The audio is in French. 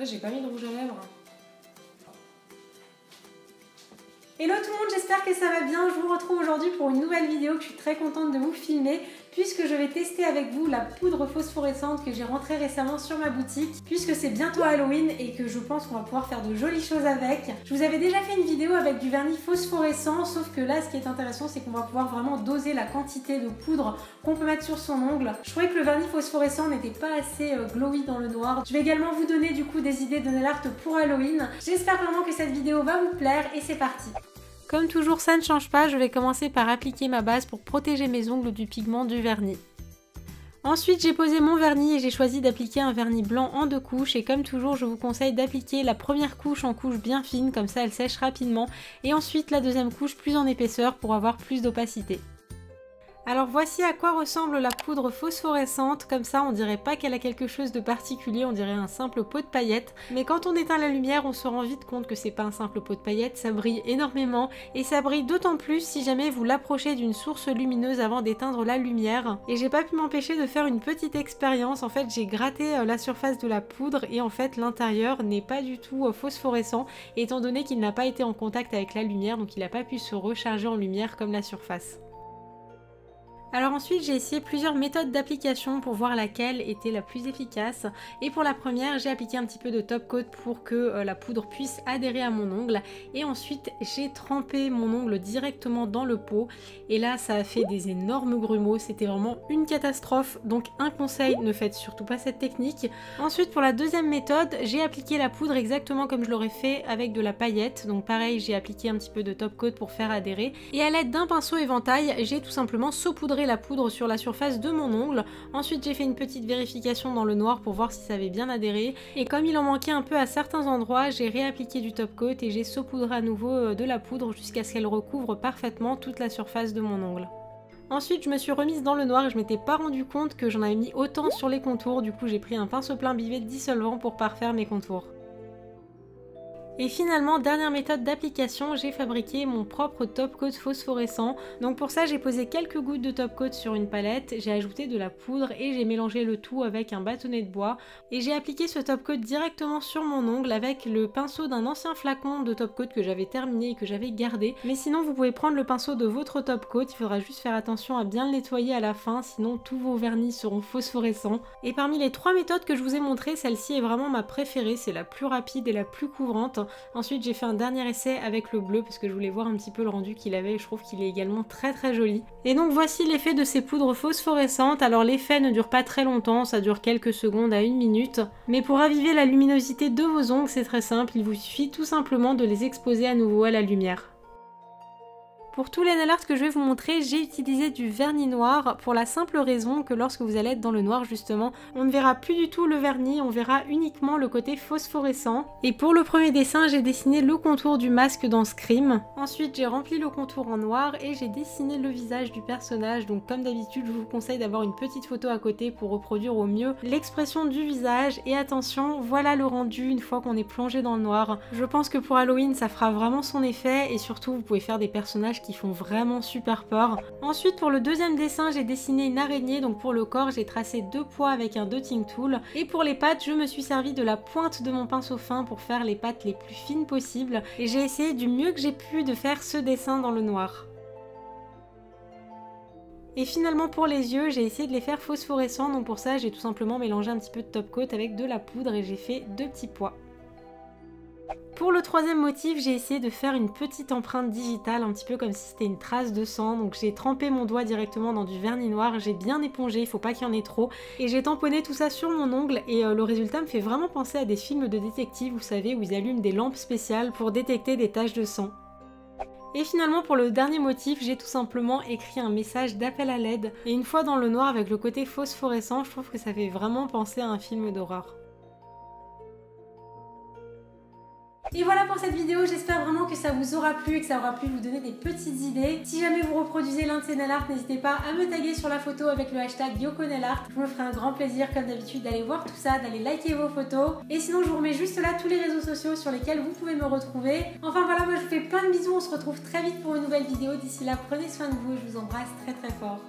Là, j'ai pas mis de rouge à lèvres. Hello tout le monde, j'espère que ça va bien. Je vous retrouve aujourd'hui pour une nouvelle vidéo que je suis très contente de vous filmer puisque je vais tester avec vous la poudre phosphorescente que j'ai rentrée récemment sur ma boutique puisque c'est bientôt Halloween et que je pense qu'on va pouvoir faire de jolies choses avec. Je vous avais déjà fait une vidéo avec du vernis phosphorescent sauf que là ce qui est intéressant c'est qu'on va pouvoir vraiment doser la quantité de poudre qu'on peut mettre sur son ongle. Je trouvais que le vernis phosphorescent n'était pas assez euh, glowy dans le noir. Je vais également vous donner du coup des idées de nail pour Halloween. J'espère vraiment que cette vidéo va vous plaire et c'est parti comme toujours, ça ne change pas, je vais commencer par appliquer ma base pour protéger mes ongles du pigment du vernis. Ensuite, j'ai posé mon vernis et j'ai choisi d'appliquer un vernis blanc en deux couches et comme toujours, je vous conseille d'appliquer la première couche en couche bien fine, comme ça elle sèche rapidement, et ensuite la deuxième couche plus en épaisseur pour avoir plus d'opacité. Alors voici à quoi ressemble la poudre phosphorescente, comme ça on dirait pas qu'elle a quelque chose de particulier, on dirait un simple pot de paillettes, mais quand on éteint la lumière on se rend vite compte que c'est pas un simple pot de paillettes, ça brille énormément, et ça brille d'autant plus si jamais vous l'approchez d'une source lumineuse avant d'éteindre la lumière. Et j'ai pas pu m'empêcher de faire une petite expérience, en fait j'ai gratté euh, la surface de la poudre et en fait l'intérieur n'est pas du tout euh, phosphorescent, étant donné qu'il n'a pas été en contact avec la lumière, donc il n'a pas pu se recharger en lumière comme la surface. Alors ensuite j'ai essayé plusieurs méthodes d'application pour voir laquelle était la plus efficace. Et pour la première j'ai appliqué un petit peu de top coat pour que euh, la poudre puisse adhérer à mon ongle. Et ensuite j'ai trempé mon ongle directement dans le pot. Et là ça a fait des énormes grumeaux, c'était vraiment une catastrophe. Donc un conseil ne faites surtout pas cette technique. Ensuite pour la deuxième méthode j'ai appliqué la poudre exactement comme je l'aurais fait avec de la paillette. Donc pareil j'ai appliqué un petit peu de top coat pour faire adhérer. Et à l'aide d'un pinceau éventail j'ai tout simplement saupoudré la poudre sur la surface de mon ongle. Ensuite j'ai fait une petite vérification dans le noir pour voir si ça avait bien adhéré. Et comme il en manquait un peu à certains endroits, j'ai réappliqué du top coat et j'ai saupoudré à nouveau euh, de la poudre jusqu'à ce qu'elle recouvre parfaitement toute la surface de mon ongle. Ensuite, je me suis remise dans le noir et je m'étais pas rendu compte que j'en avais mis autant sur les contours. Du coup, j'ai pris un pinceau plein bivet dissolvant pour parfaire mes contours. Et finalement, dernière méthode d'application, j'ai fabriqué mon propre top coat phosphorescent. Donc pour ça, j'ai posé quelques gouttes de top coat sur une palette, j'ai ajouté de la poudre et j'ai mélangé le tout avec un bâtonnet de bois. Et j'ai appliqué ce top coat directement sur mon ongle avec le pinceau d'un ancien flacon de top coat que j'avais terminé et que j'avais gardé. Mais sinon, vous pouvez prendre le pinceau de votre top coat, il faudra juste faire attention à bien le nettoyer à la fin, sinon tous vos vernis seront phosphorescents. Et parmi les trois méthodes que je vous ai montrées, celle-ci est vraiment ma préférée, c'est la plus rapide et la plus couvrante. Ensuite j'ai fait un dernier essai avec le bleu parce que je voulais voir un petit peu le rendu qu'il avait et je trouve qu'il est également très très joli. Et donc voici l'effet de ces poudres phosphorescentes. Alors l'effet ne dure pas très longtemps, ça dure quelques secondes à une minute. Mais pour raviver la luminosité de vos ongles c'est très simple, il vous suffit tout simplement de les exposer à nouveau à la lumière. Pour tous les nail art que je vais vous montrer, j'ai utilisé du vernis noir pour la simple raison que lorsque vous allez être dans le noir justement, on ne verra plus du tout le vernis, on verra uniquement le côté phosphorescent. Et pour le premier dessin, j'ai dessiné le contour du masque dans Scream. Ensuite, j'ai rempli le contour en noir et j'ai dessiné le visage du personnage. Donc comme d'habitude, je vous conseille d'avoir une petite photo à côté pour reproduire au mieux l'expression du visage. Et attention, voilà le rendu une fois qu'on est plongé dans le noir. Je pense que pour Halloween, ça fera vraiment son effet et surtout, vous pouvez faire des personnages font vraiment super peur. Ensuite pour le deuxième dessin j'ai dessiné une araignée donc pour le corps j'ai tracé deux poids avec un dotting tool et pour les pattes je me suis servi de la pointe de mon pinceau fin pour faire les pattes les plus fines possibles et j'ai essayé du mieux que j'ai pu de faire ce dessin dans le noir. Et finalement pour les yeux, j'ai essayé de les faire phosphorescents, donc pour ça j'ai tout simplement mélangé un petit peu de top coat avec de la poudre et j'ai fait deux petits pois. Pour le troisième motif, j'ai essayé de faire une petite empreinte digitale, un petit peu comme si c'était une trace de sang. Donc j'ai trempé mon doigt directement dans du vernis noir, j'ai bien épongé, il faut pas qu'il y en ait trop. Et j'ai tamponné tout ça sur mon ongle et euh, le résultat me fait vraiment penser à des films de détectives, vous savez, où ils allument des lampes spéciales pour détecter des taches de sang. Et finalement pour le dernier motif, j'ai tout simplement écrit un message d'appel à l'aide. Et une fois dans le noir avec le côté phosphorescent, je trouve que ça fait vraiment penser à un film d'horreur. Et voilà pour cette vidéo, j'espère vraiment que ça vous aura plu et que ça aura pu vous donner des petites idées. Si jamais vous reproduisez l'un de ces nail n'hésitez pas à me taguer sur la photo avec le hashtag YokoNailArt. Je me ferai un grand plaisir comme d'habitude d'aller voir tout ça, d'aller liker vos photos. Et sinon je vous remets juste là tous les réseaux sociaux sur lesquels vous pouvez me retrouver. Enfin voilà, moi je vous fais plein de bisous, on se retrouve très vite pour une nouvelle vidéo. D'ici là, prenez soin de vous et je vous embrasse très très fort.